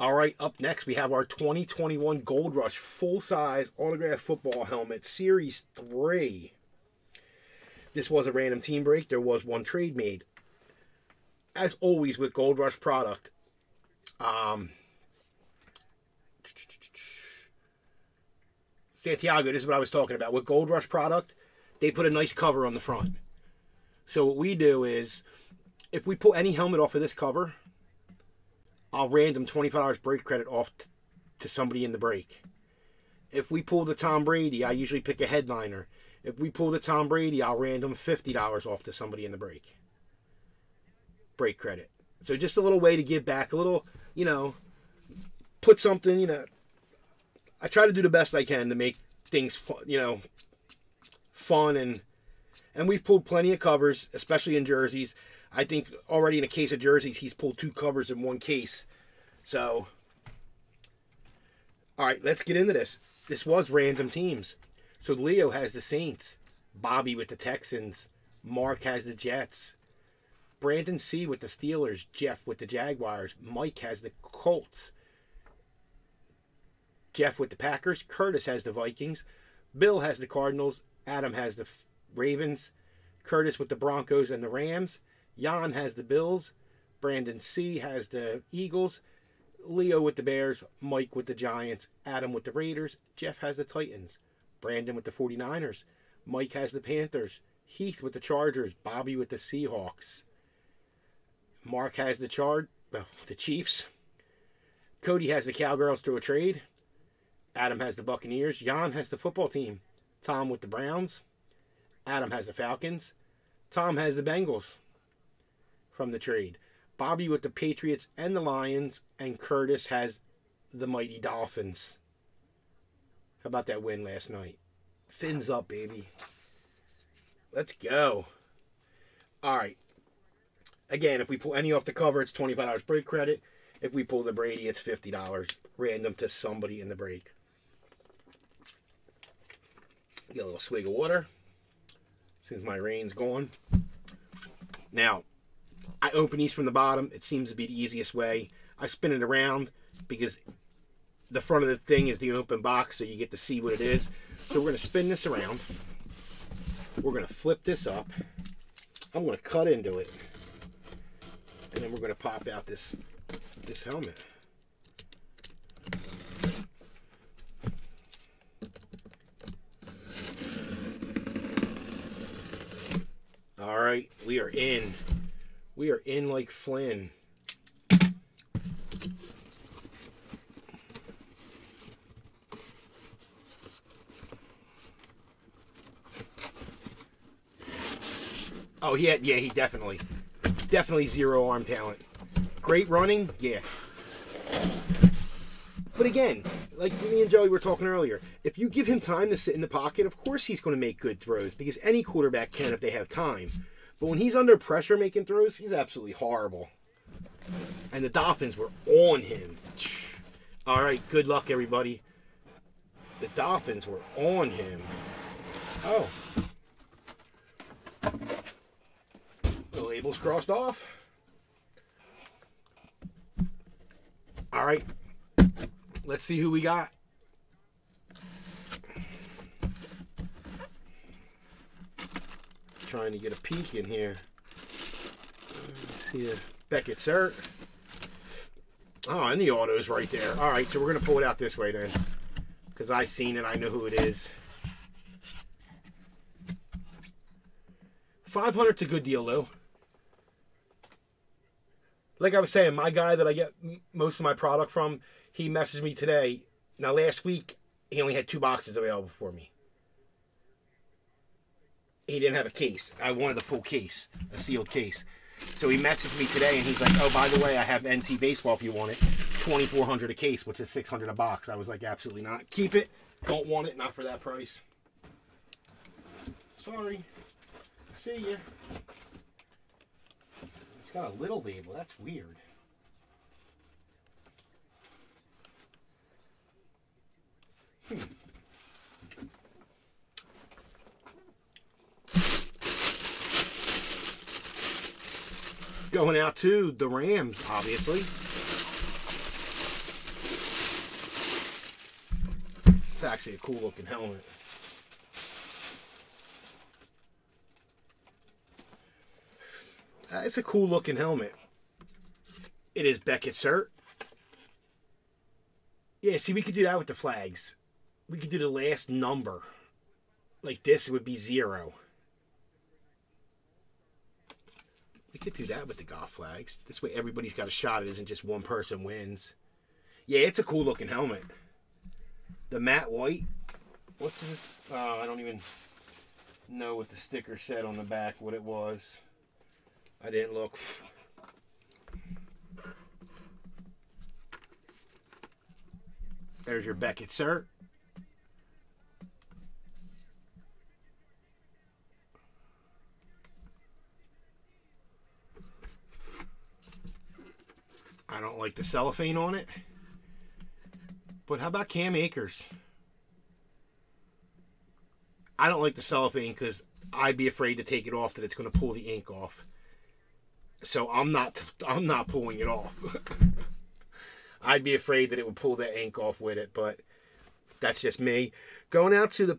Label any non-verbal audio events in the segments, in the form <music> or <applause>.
All right, up next we have our 2021 Gold Rush full-size autograph football helmet, Series 3. This was a random team break. There was one trade made. As always with Gold Rush product, um, Santiago, this is what I was talking about. With Gold Rush product, they put a nice cover on the front. So what we do is, if we pull any helmet off of this cover, I'll random $25 break credit off to somebody in the break. If we pull the Tom Brady, I usually pick a headliner. If we pull the Tom Brady, I'll random $50 off to somebody in the break. Break credit. So just a little way to give back, a little, you know, put something, you know, I try to do the best I can to make things, you know, fun and and we've pulled plenty of covers, especially in jerseys. I think already in a case of jerseys, he's pulled two covers in one case. So, all right, let's get into this. This was random teams. So Leo has the Saints, Bobby with the Texans, Mark has the Jets, Brandon C with the Steelers, Jeff with the Jaguars, Mike has the Colts, Jeff with the Packers, Curtis has the Vikings, Bill has the Cardinals, Adam has the Ravens, Curtis with the Broncos and the Rams, Jan has the Bills, Brandon C has the Eagles, Leo with the Bears, Mike with the Giants, Adam with the Raiders, Jeff has the Titans, Brandon with the 49ers, Mike has the Panthers, Heath with the Chargers, Bobby with the Seahawks. Mark has the Char well, the Chiefs. Cody has the Cowgirls through a trade. Adam has the Buccaneers. Jan has the football team. Tom with the Browns. Adam has the Falcons. Tom has the Bengals from the trade. Bobby with the Patriots and the Lions. And Curtis has the Mighty Dolphins. How about that win last night? Fins up, baby. Let's go. All right. Again, if we pull any off the cover, it's $25 break credit. If we pull the Brady, it's $50 random to somebody in the break. Get a little swig of water since my rain's gone. Now, I open these from the bottom. It seems to be the easiest way. I spin it around because the front of the thing is the open box so you get to see what it is. So we're going to spin this around. We're going to flip this up. I'm going to cut into it. And then we're going to pop out this this helmet. All right, we are in. We are in like Flynn. Oh, yeah, yeah, he definitely, definitely zero arm talent. Great running, yeah. But again, like me and Joey were talking earlier, if you give him time to sit in the pocket, of course he's going to make good throws because any quarterback can if they have time. But when he's under pressure making throws, he's absolutely horrible. And the Dolphins were on him. All right, good luck, everybody. The Dolphins were on him. Oh. The label's crossed off. All right. Let's see who we got. Trying to get a peek in here. See the Beckett cert. Oh, and the auto's right there. All right, so we're going to pull it out this way then. Because I seen it. I know who it is. 500's a good deal, Lou like I was saying, my guy that I get most of my product from, he messaged me today. Now, last week, he only had two boxes available for me. He didn't have a case. I wanted a full case, a sealed case. So he messaged me today, and he's like, "Oh, by the way, I have NT baseball if you want it. Twenty four hundred a case, which is six hundred a box." I was like, "Absolutely not. Keep it. Don't want it. Not for that price." Sorry. See ya. It's got a little label. That's weird. Hmm. going out to the Rams, obviously. It's actually a cool looking helmet. Uh, it's a cool looking helmet. It is Beckett, sir. Yeah, see, we could do that with the flags. We could do the last number. Like this, it would be zero. We could do that with the golf flags. This way everybody's got a shot. It isn't just one person wins. Yeah, it's a cool looking helmet. The matte white. What's it? Oh, I don't even know what the sticker said on the back, what it was. I didn't look. There's your Beckett cert. I don't like the cellophane on it. But how about Cam Akers? I don't like the cellophane because I'd be afraid to take it off that it's going to pull the ink off. So I'm not I'm not pulling it off. <laughs> I'd be afraid that it would pull the ink off with it, but that's just me. Going out to the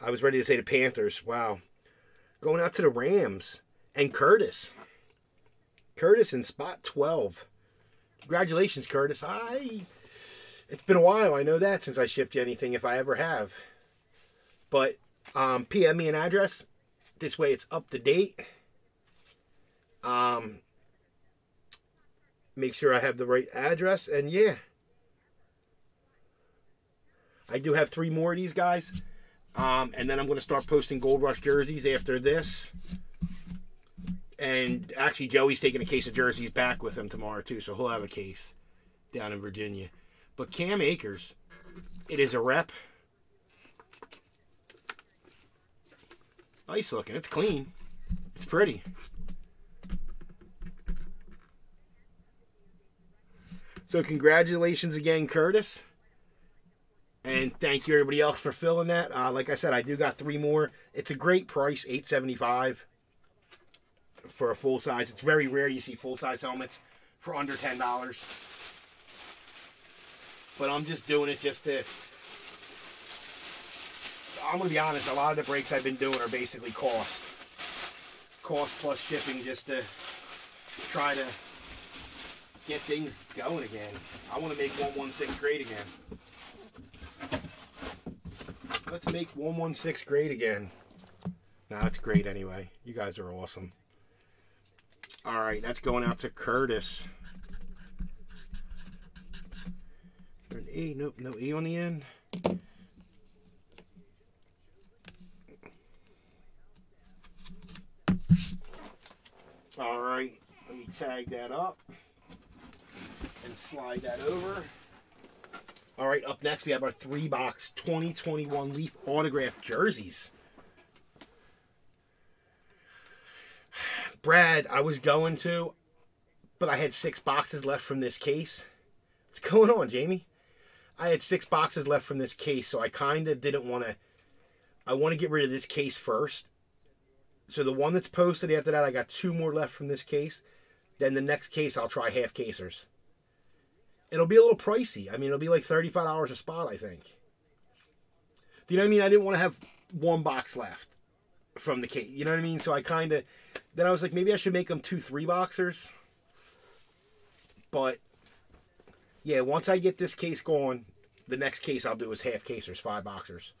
I was ready to say the Panthers. Wow. Going out to the Rams and Curtis. Curtis in spot 12. Congratulations, Curtis. I it's been a while, I know that since I shipped you anything if I ever have. But um, PM me an address. This way it's up to date. Um, make sure I have the right address. And yeah, I do have three more of these guys. Um, and then I'm going to start posting Gold Rush jerseys after this. And actually, Joey's taking a case of jerseys back with him tomorrow, too. So he'll have a case down in Virginia. But Cam Akers, it is a rep. Nice looking. It's clean. It's pretty. So congratulations again, Curtis. And thank you everybody else for filling that. Uh, like I said, I do got three more. It's a great price, eight seventy five for a full size. It's very rare you see full size helmets for under ten dollars. But I'm just doing it just to. I'm gonna be honest. A lot of the breaks I've been doing are basically cost, cost plus shipping, just to try to get things going again. I want to make 116 great again. Let's make 116 great again. Now it's great anyway. You guys are awesome. All right, that's going out to Curtis. An E? Nope, no E on the end. All right, let me tag that up and slide that over. All right, up next we have our three box 2021 Leaf autograph jerseys. Brad, I was going to, but I had six boxes left from this case. What's going on, Jamie? I had six boxes left from this case, so I kind of didn't want to. I want to get rid of this case first. So the one that's posted after that, I got two more left from this case. Then the next case, I'll try half casers. It'll be a little pricey. I mean, it'll be like $35 a spot, I think. Do you know what I mean? I didn't want to have one box left from the case. You know what I mean? So I kind of, then I was like, maybe I should make them two three boxers. But yeah, once I get this case going, the next case I'll do is half casers, five boxers.